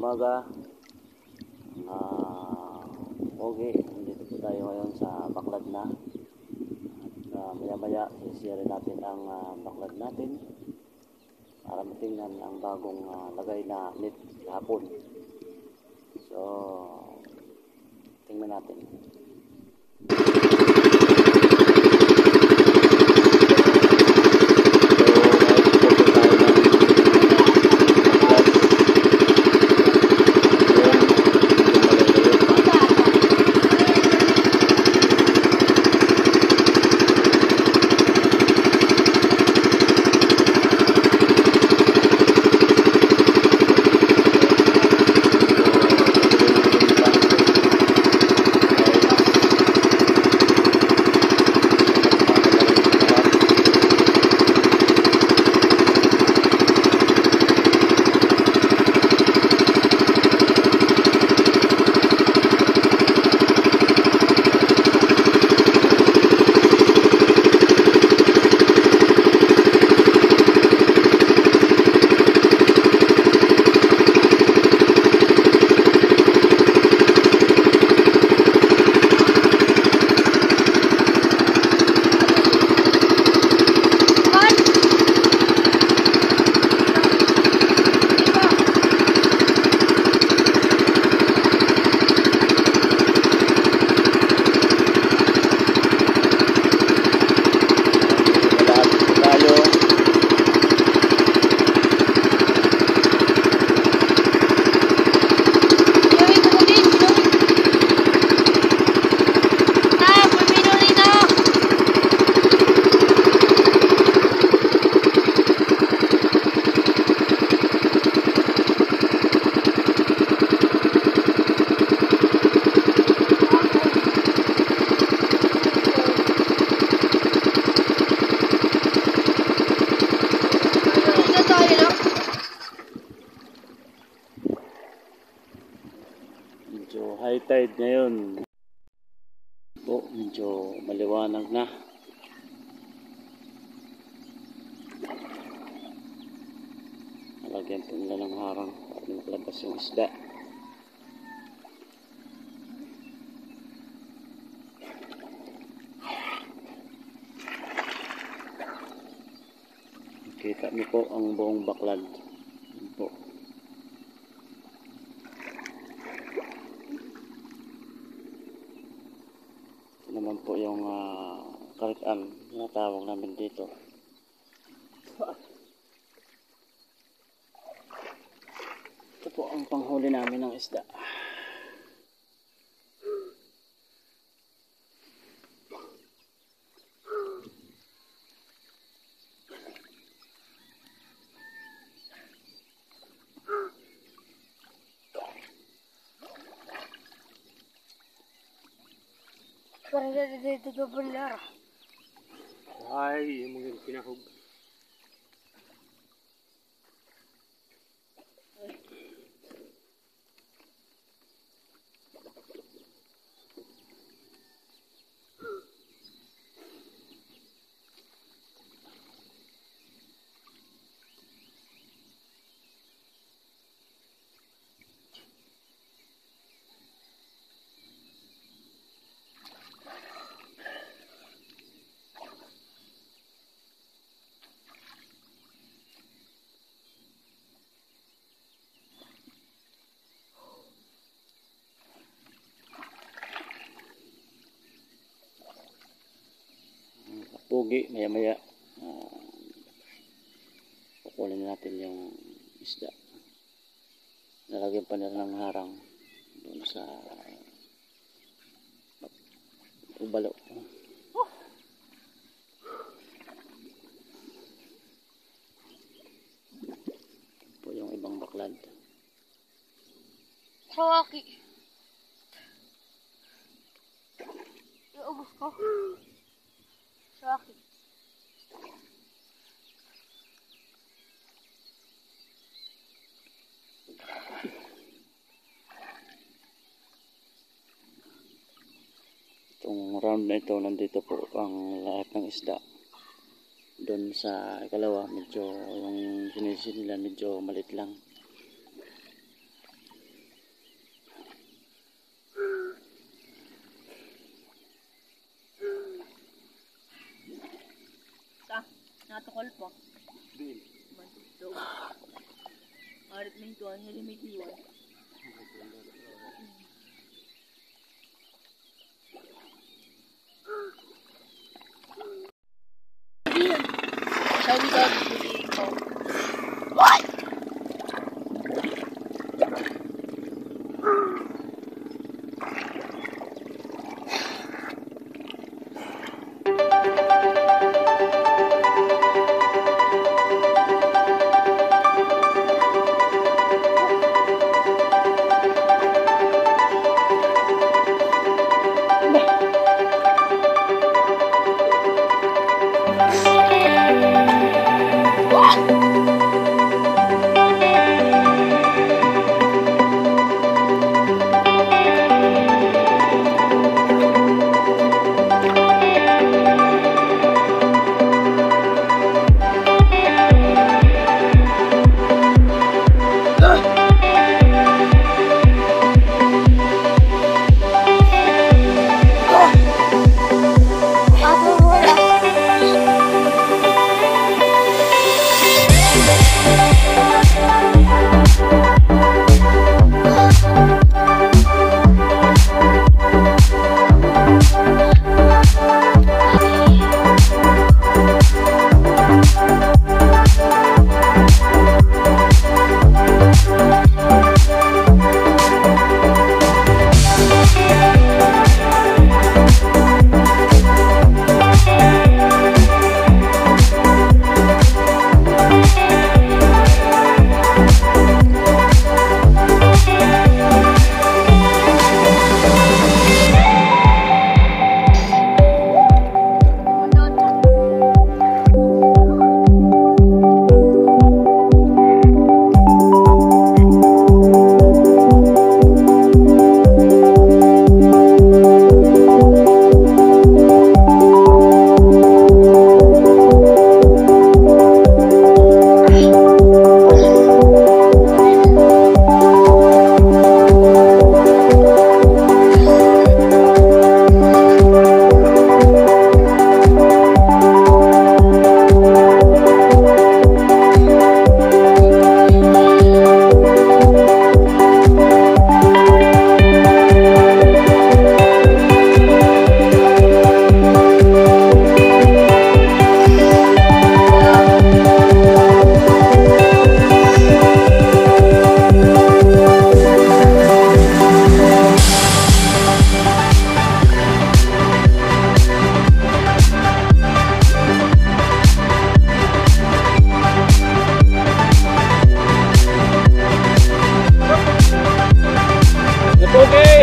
umaga. Ah, okay, nandito po tayo ngayon sa baklad na. At ah, maya-maya sisiyare natin ang ah, baklad natin para matingnan ang bagong ah, lagay na net kahapon. So, tingnan natin. Dito tayo, no? Medyo high tide ngayon. Po, medyo maliwanag na. Nalagyan po nila ng harang para makalabas yung isda. Kita niyo po ang buong baklad. Yan po. Ito naman po yung uh, karikan na tawag namin dito. Ito po ang panghuli namin ng isda. Kerja di tidak benar. Ay, mungkin kinahog. Pugi, maya maya. Uh, kukunin natin yung isda. Nalagyan pa nila ng harang doon sa ubalo. po yung ibang baklad. Sawaki. Iubos ko. Sawaki. Itong round na ito, nandito po ang lahat ng isda. Doon sa ikalawa, medyo yung sinisi nila medyo malit lang. Pa. Din. Mantok daw. Arit na ito, ang helimit iwan. 뭐?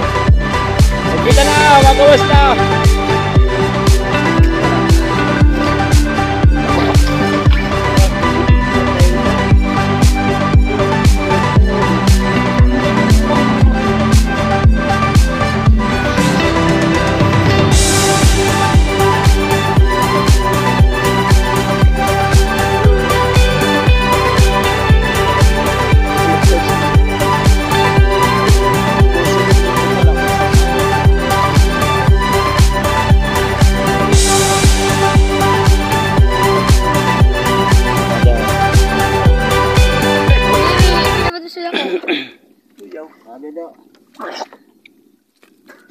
Nagkita na! Magawas na!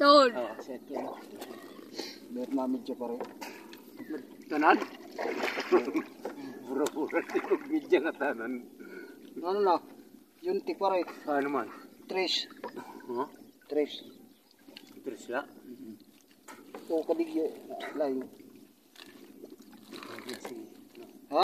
Tol. Oh, set yun. Bet mamidyo pa rin. Tanan? Pura-pura ito bidya nga tanan. Ano na? Yunti pa rin. Ano man? Tres. Huh? Tres. Tres ya? O kadigyo. Layo. Sige. Ha?